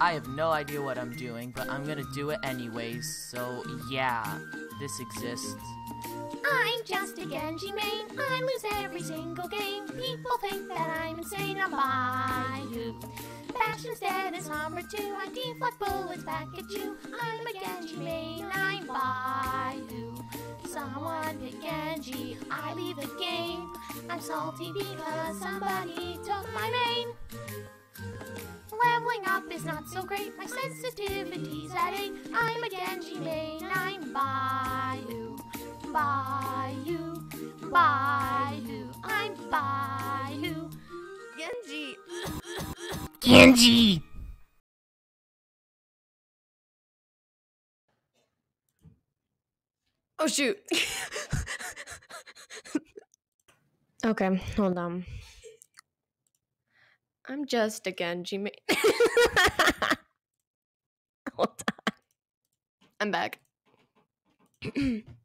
I have no idea what I'm doing, but I'm gonna do it anyways, so yeah, this exists. I'm just a Genji main. I lose every single game. People think that I'm insane. I'm Baihu. Bash dead is number two. I deflect bullets back at you. I'm a Genji main. I'm Baihu. Someone pick Genji. I leave the game. I'm salty because somebody took my main. Leveling is not so great. My sensitivity's at eight. I'm a Genji main. I'm Baihu. Baihu. Baihu. I'm Baihu. Genji. Genji! Oh shoot. okay, hold on. I'm just a Genji Hold on. I'm back.